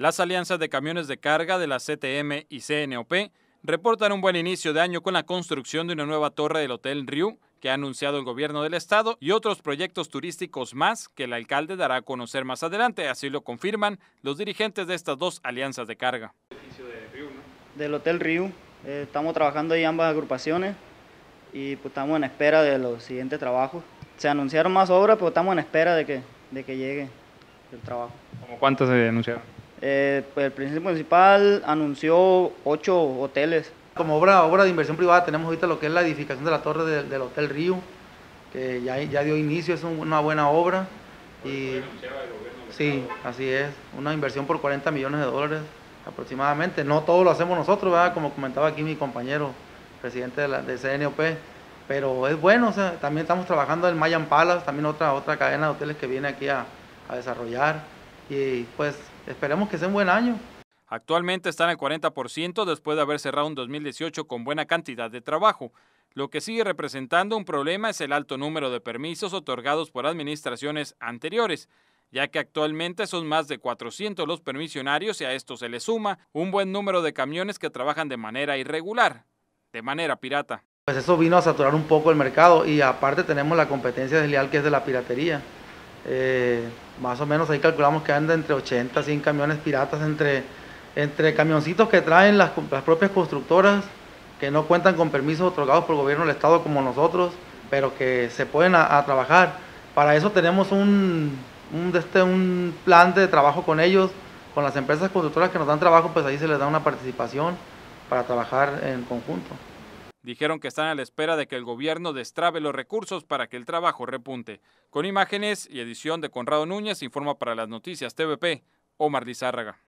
Las alianzas de camiones de carga de la CTM y CNOP reportan un buen inicio de año con la construcción de una nueva torre del Hotel Riu que ha anunciado el gobierno del estado y otros proyectos turísticos más que el alcalde dará a conocer más adelante, así lo confirman los dirigentes de estas dos alianzas de carga. Del Hotel Riu, eh, estamos trabajando ahí ambas agrupaciones y pues, estamos en espera de los siguientes trabajos. Se anunciaron más obras, pero estamos en espera de que, de que llegue el trabajo. ¿Cómo cuántas se anunciaron? Eh, pues el principio municipal anunció ocho hoteles. Como obra, obra de inversión privada tenemos ahorita lo que es la edificación de la torre del, del Hotel Río, que ya, ya dio inicio, es un- una buena obra. Y, sí, así es, una inversión por 40 millones de dólares aproximadamente. No todo lo hacemos nosotros, como comentaba aquí mi compañero, presidente de, la, de CNOP, pero es bueno, o sea, también estamos trabajando en Mayan Palace, también otra, otra cadena de hoteles que viene aquí a, a desarrollar y pues esperemos que sea un buen año. Actualmente están al 40% después de haber cerrado un 2018 con buena cantidad de trabajo. Lo que sigue representando un problema es el alto número de permisos otorgados por administraciones anteriores, ya que actualmente son más de 400 los permisionarios y a esto se le suma un buen número de camiones que trabajan de manera irregular, de manera pirata. Pues eso vino a saturar un poco el mercado y aparte tenemos la competencia desleal que es de la piratería. Eh, más o menos ahí calculamos que anda entre 80 a 100 camiones piratas entre, entre camioncitos que traen las, las propias constructoras que no cuentan con permisos otorgados por el gobierno del estado como nosotros, pero que se pueden a, a trabajar. Para eso tenemos un, un, este, un plan de trabajo con ellos, con las empresas constructoras que nos dan trabajo, pues ahí se les da una participación para trabajar en conjunto. Dijeron que están a la espera de que el gobierno destrabe los recursos para que el trabajo repunte. Con imágenes y edición de Conrado Núñez, informa para las noticias TVP, Omar Lizárraga.